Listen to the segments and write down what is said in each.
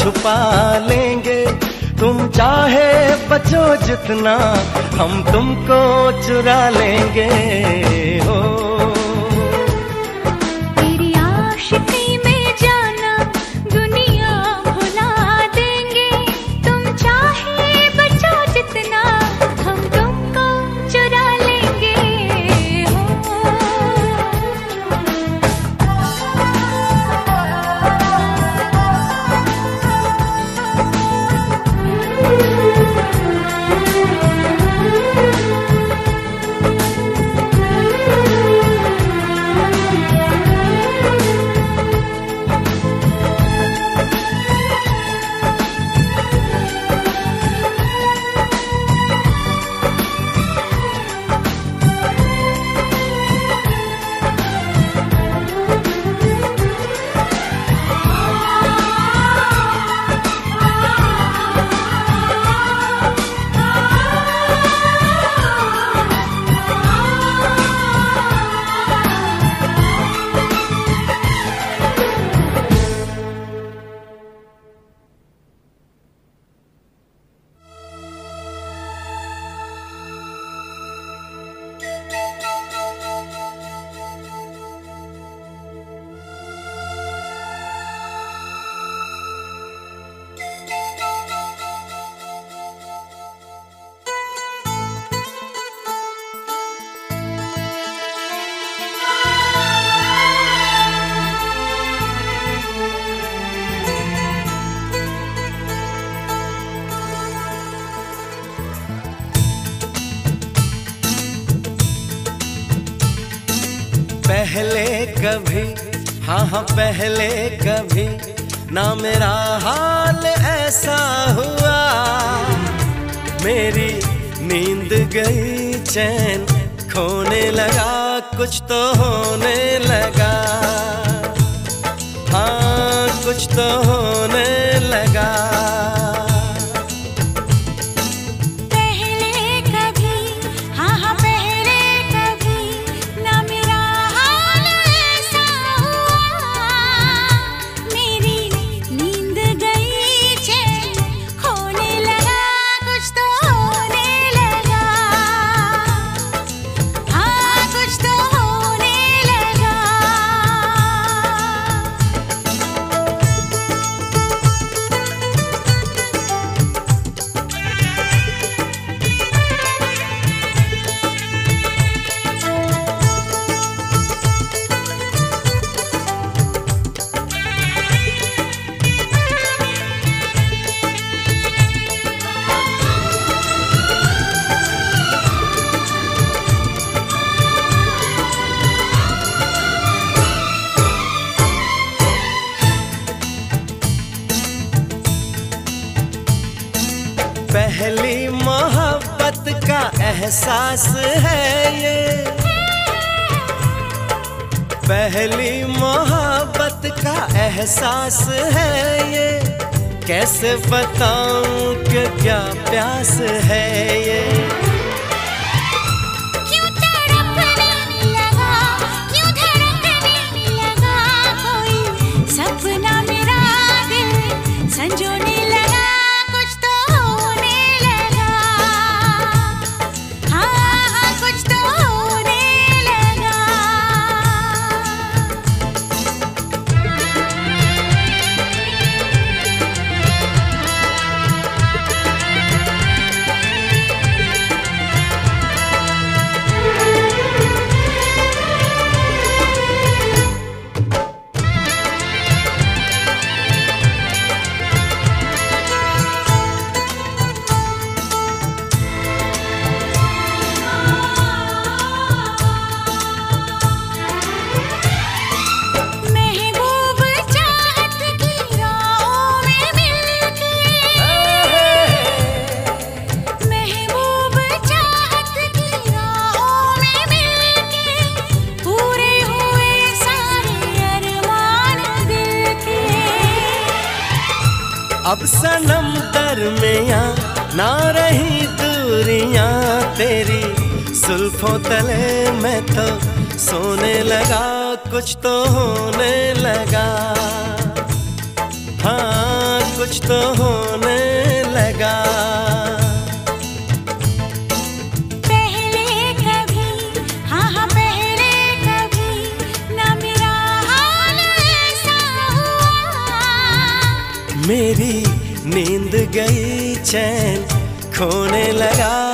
छुपा लेंगे। तुम चाहे बचो जितना हम तुमको चुरा लेंगे। हाँ हाँ पहले कभी ना मेरा हाल ऐसा हुआ। मेरी नींद गई, चैन खोने लगा, कुछ तो होने लगा। हाँ कुछ तो होने लगा। एहसास है ये? कैसे बताऊँ कि क्या प्यास है ये? कुछ तो होने लगा। हाँ कुछ तो होने लगा। पहले हाँ हाँ पहले कभी ना मेरा हाल ऐसा हुआ। मेरी नींद गई चैन खोने लगा।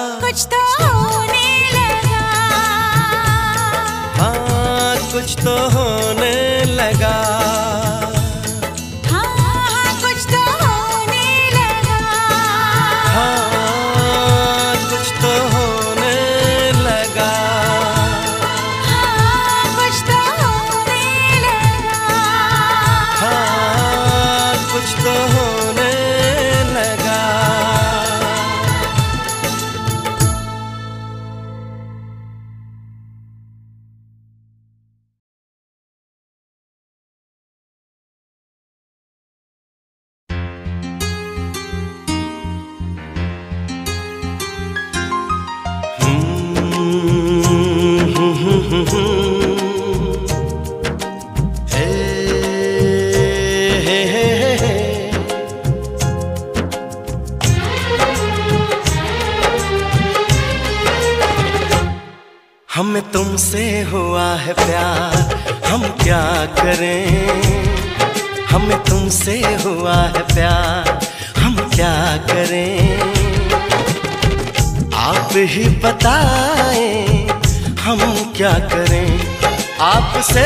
आपसे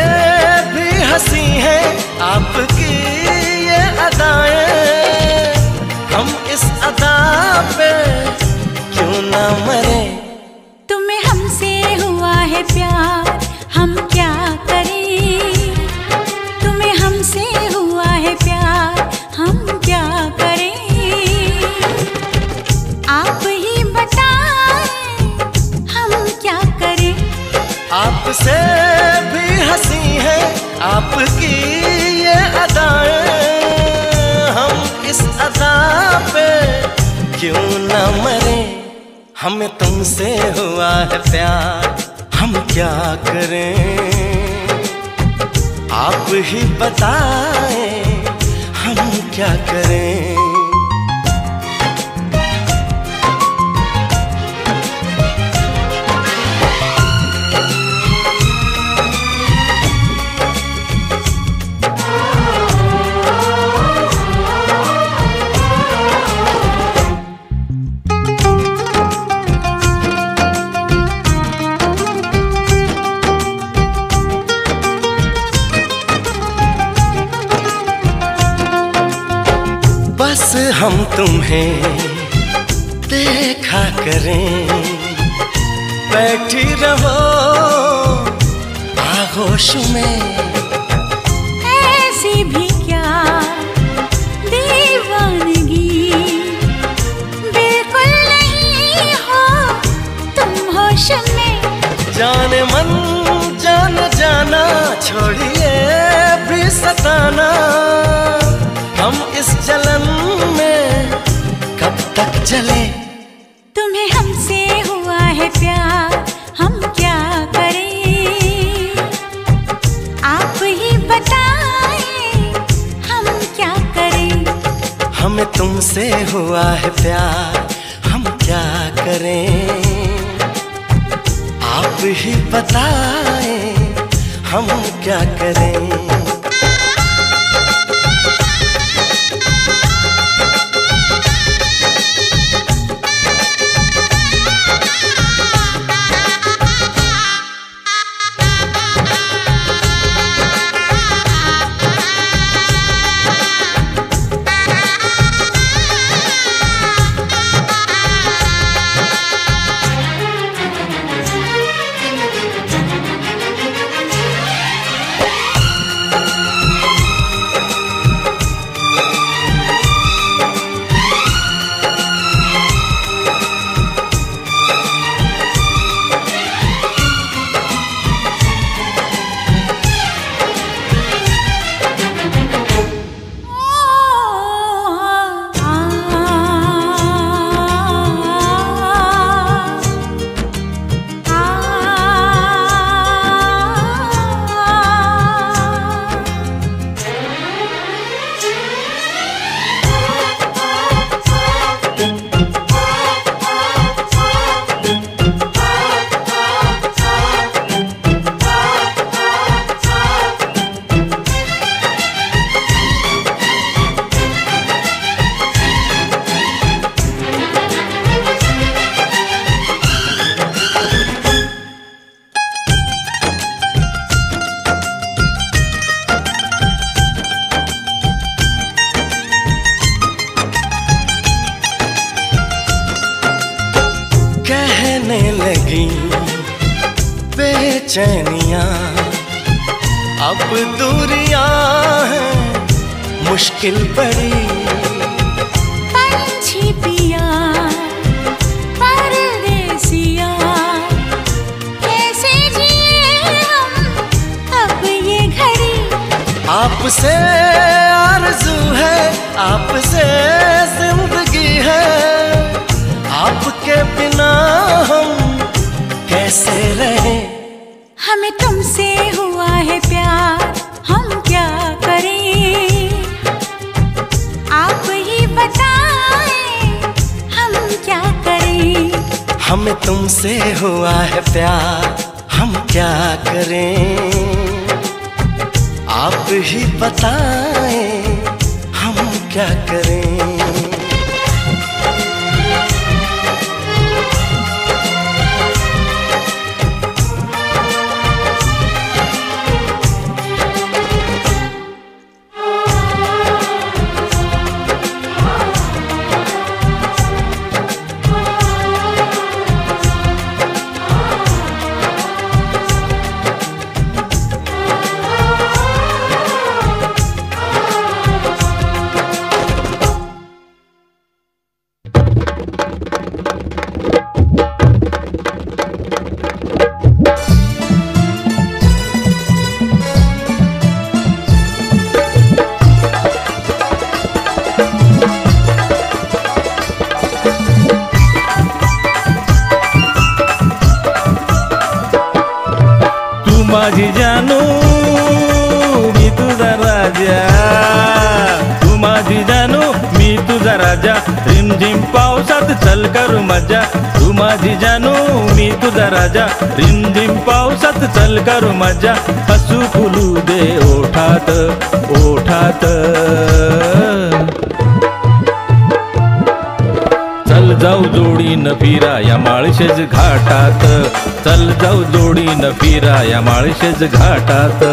भी हँसी है आपकी ये अदाएँ। हम इस अदा पे क्यों ना मरे? तुम्हें हमसे हुआ है प्यार हम क्या करें? तुम्हें हमसे हुआ है प्यार हम क्या करें? आप ही बताएँ हम क्या करें? आपसे भी आपकी ये अदाएँ हम इस अदा पे क्यों न मरे? हमें तुमसे हुआ है प्यार, हम क्या करें? आप ही बताएँ, हम क्या करें? हम तुम्हें देखा करें। बैठी रहो आगोश में। ऐसी भी क्या दीवानगी? बिल्कुल नहीं हो तुम होश में। जाने मन जान जाना छोड़िए भी सताना। हम इस जलन में तक चले। तुम्हें हमसे हुआ है प्यार हम क्या करें? आप ही बताएँ हम क्या करें? हमें तुमसे हुआ है प्यार हम क्या करें? आप ही बताएँ हम क्या करें? क्या करें? तुझा राजा. रिमझिम पावसात चल करू मजा. हसू फुलू दे ओठात ओठात. चल जाऊ जोडीनं फिरा या माळशेज घाटात. चल जाऊ जोडीनं फिरा या माळशेज घाटात.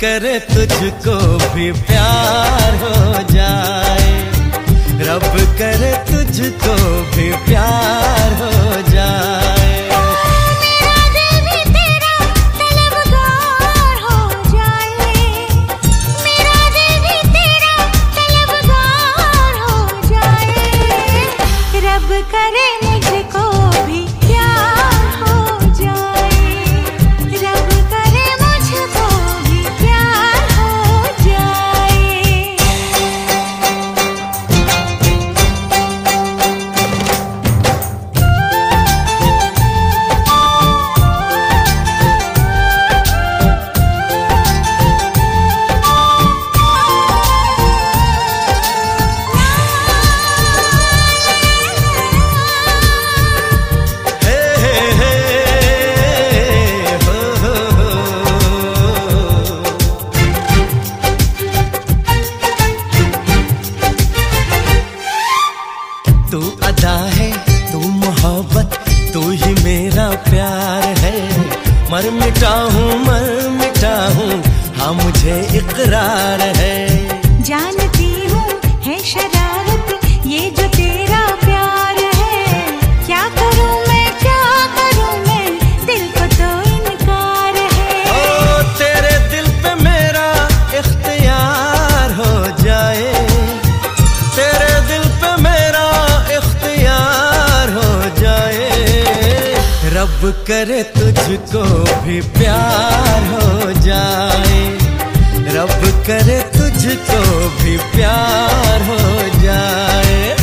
करे तुझको भी प्यार हो जाए। रब करे तुझको भी प्यार हो मर मिटा हूँ मर मिटा हूँ हाँ मुझे इकरार है। जानती हूँ है शरारत ये जो तेरा प्यार है। क्या करूँ मैं क्या करूँ मैं दिल को तो इनकार है। ओ तेरे दिल पे मेरा इख्तियार हो जाए। तेरे दिल पे मेरा इख्तियार हो जाए। रब करे तुझको भी प्यार हो जाए। रब करे तुझको भी प्यार हो जाए।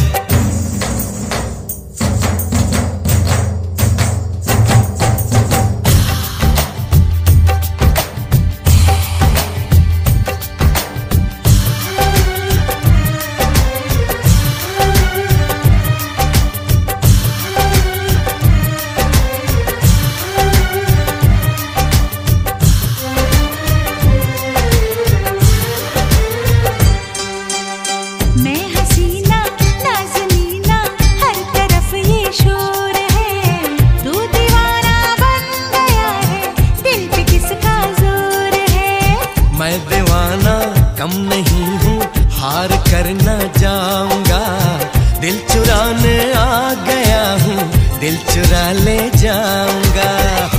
चुरा ले जाऊँगा।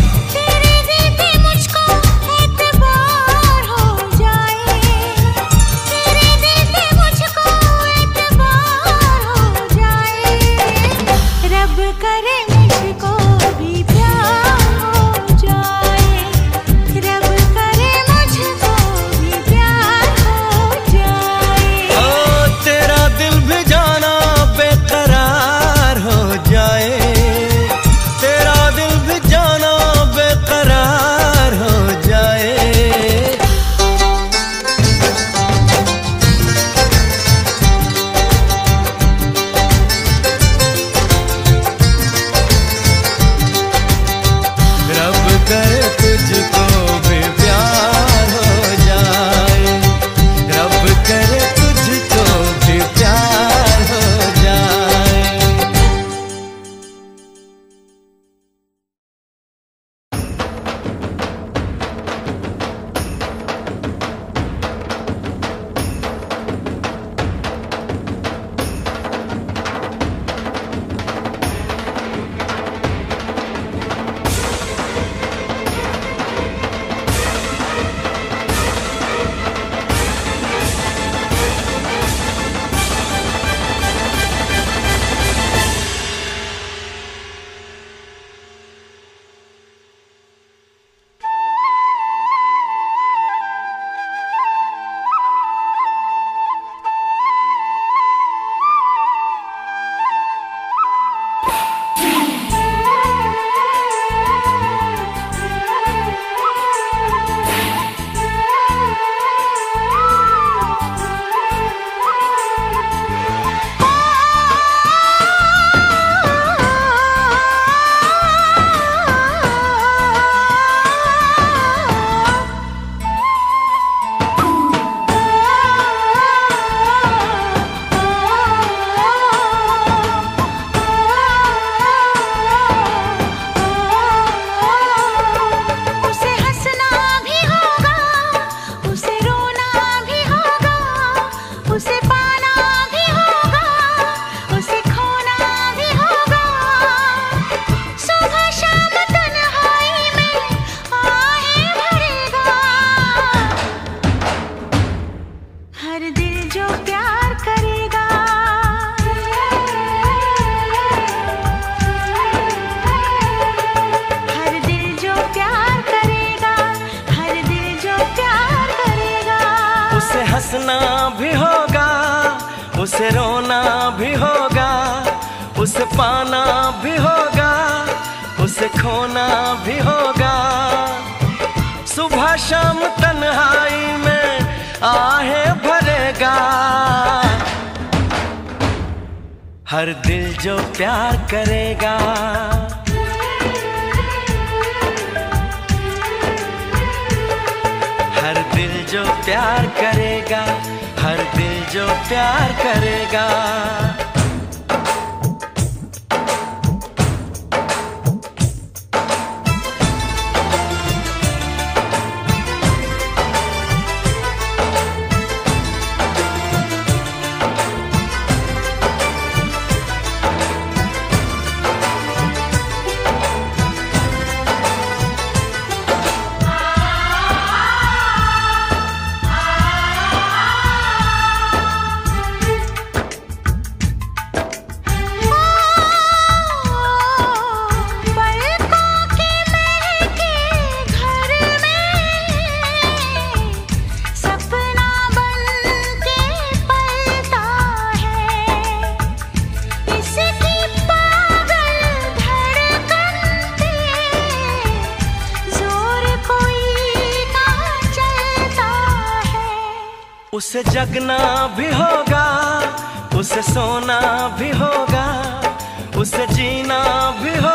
उसे रोना भी होगा, उसे पाना भी होगा, उसे खोना भी होगा। सुबह शाम तन्हाई में आहे भरेगा। हर दिल जो प्यार करेगा। हर दिल जो प्यार करेगा। प्यार करेगा। जगना भी होगा उसे सोना भी होगा उसे जीना भी होगा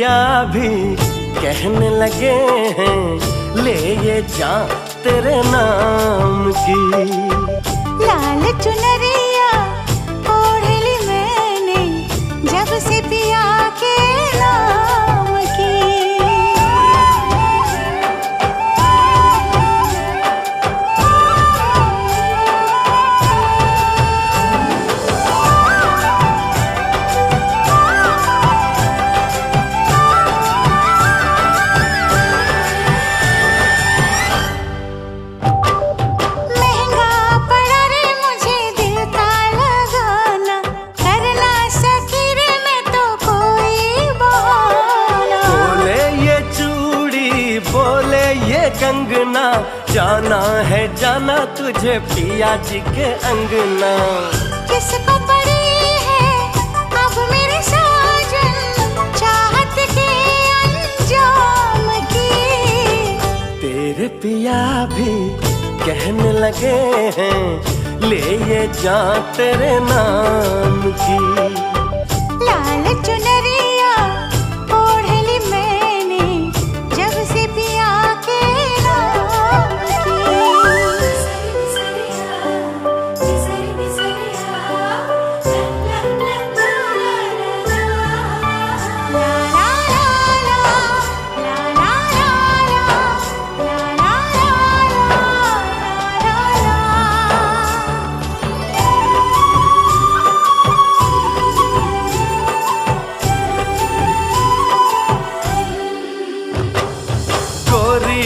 भैया भी कहने लगे हैं ले ये जा तेरे नाम की।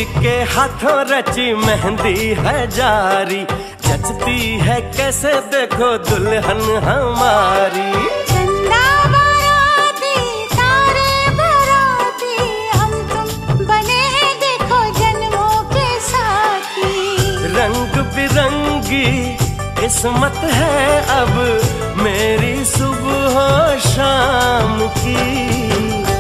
के हाथों रची मेहंदी है जारी। जचती है कैसे देखो दुल्हन हमारी। रंग बिरंगी किस्मत है अब मेरी सुबह शाम की।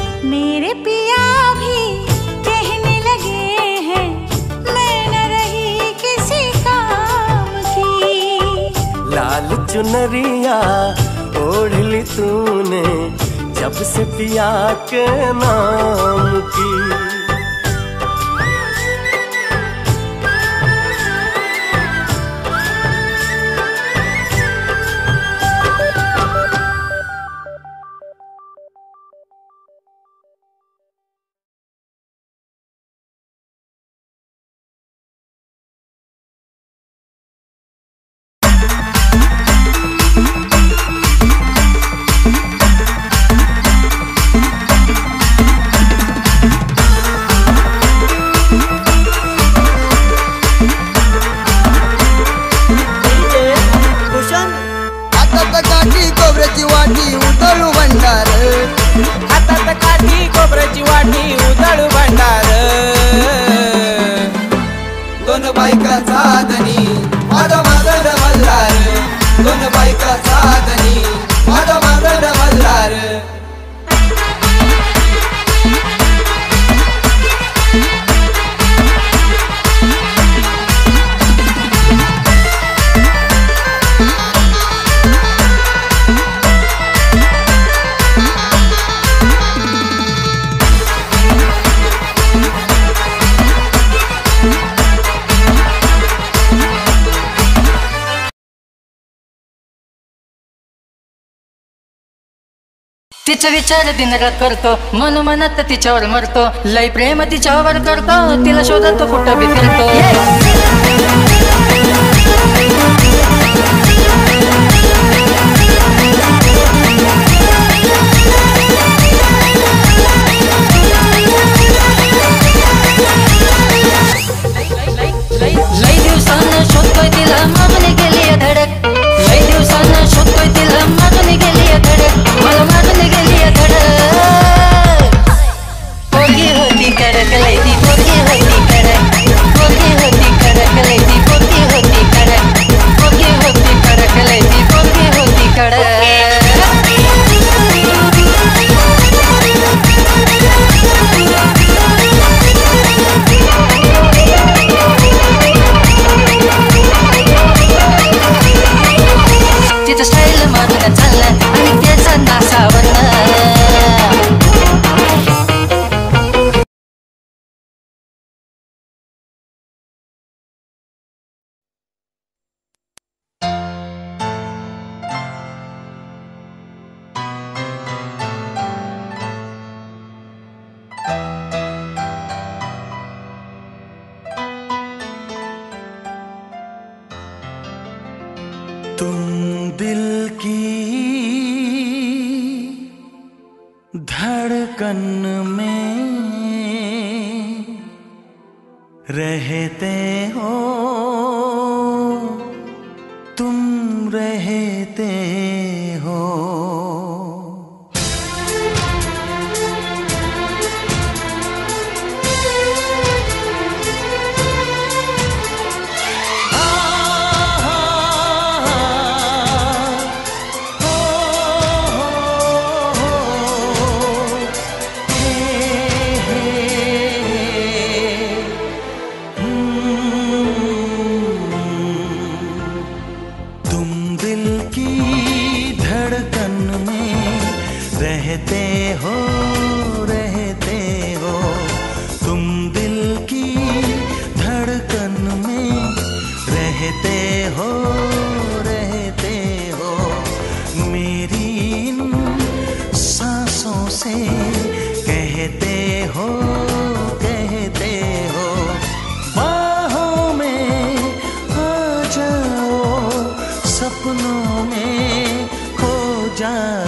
चुनरिया ओढ़ ली तूने जब से पिया के नाम की। तिचा विचार दिनरात करतो. मनोमनात तिच्यावर मरतो. लय प्रेम तिच्यावर करतो. तिला शोधतो कुठं बी फिरतो रहते हो रहते हो। तुम दिल की धड़कन में रहते हो रहते हो। मेरी इन सांसों से कहते हो कहते हो। बाहों में आ जाओ, सपनों में खो जाओ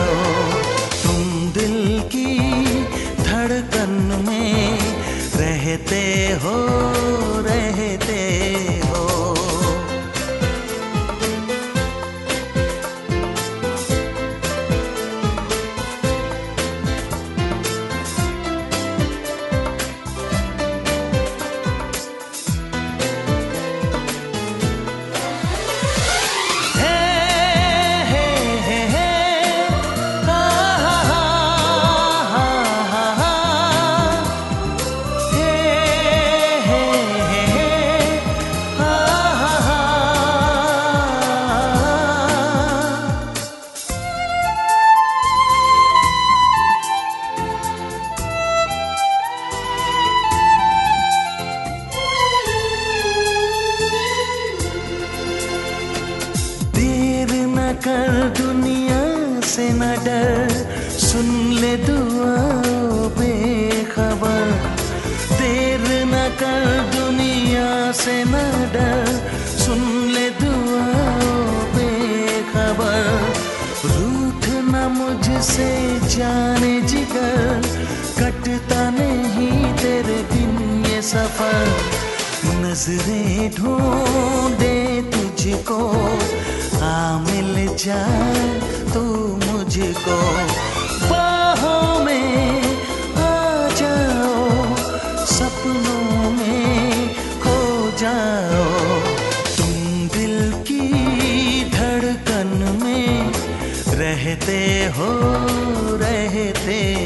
न कर दुनिया से न डर। सुन ले दुआ बेखबर देर न कर दुनिया से न डर। सुन ले दुआ बेखबर रूठ न मुझसे, जाने जिगर। कटता नहीं तेरे दिन ये सफ़र। नज़रें ढूंढे तुझको, आ, मिल जाए तू मुझको। बाहों में आ जाओ, सपनों में खो जाओ। तुम दिल की धड़कन में रहते हो, रहते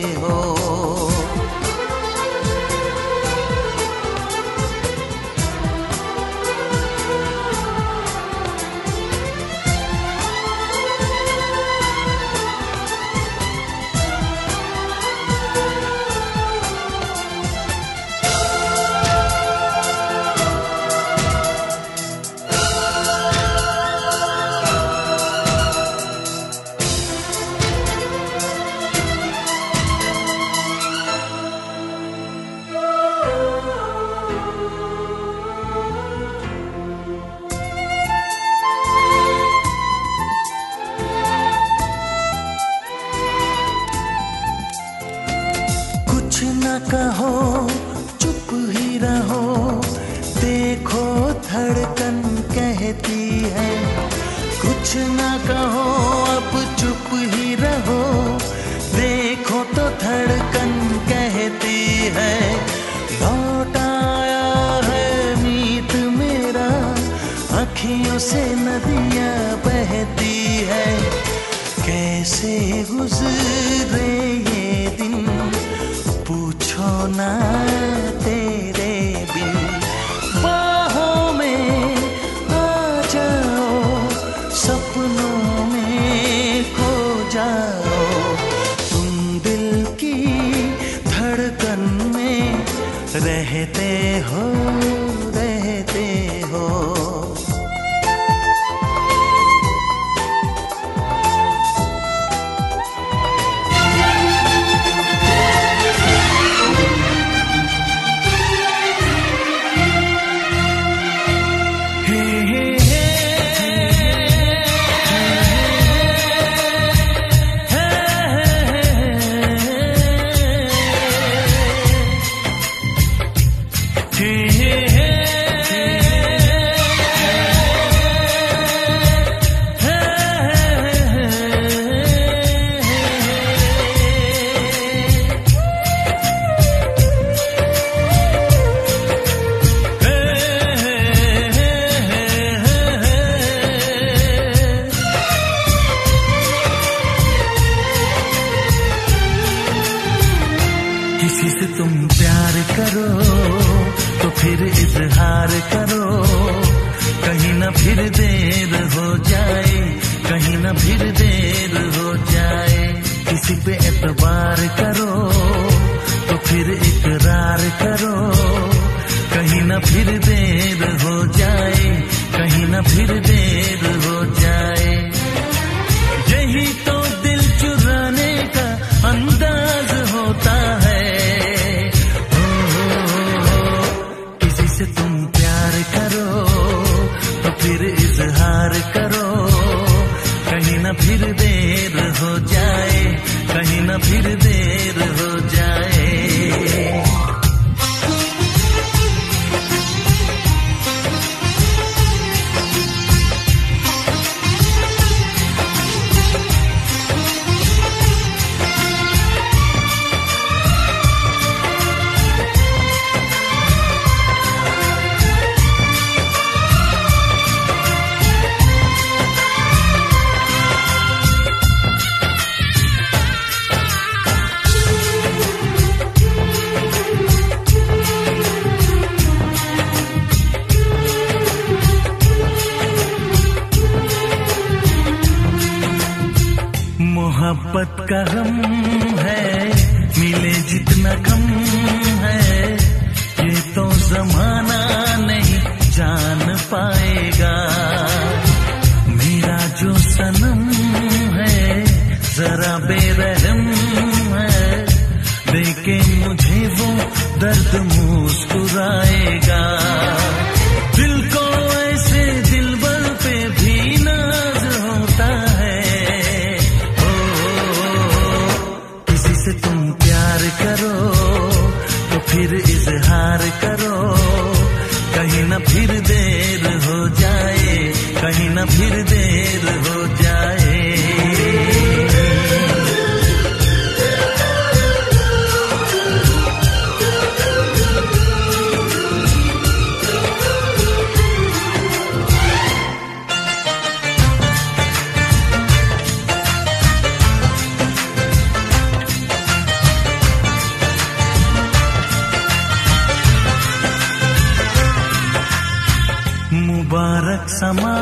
मुबारक समा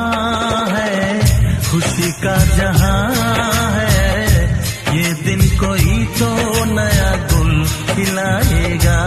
है खुशी का जहाँ है। ये दिन कोई तो नया गुल खिलाएगा।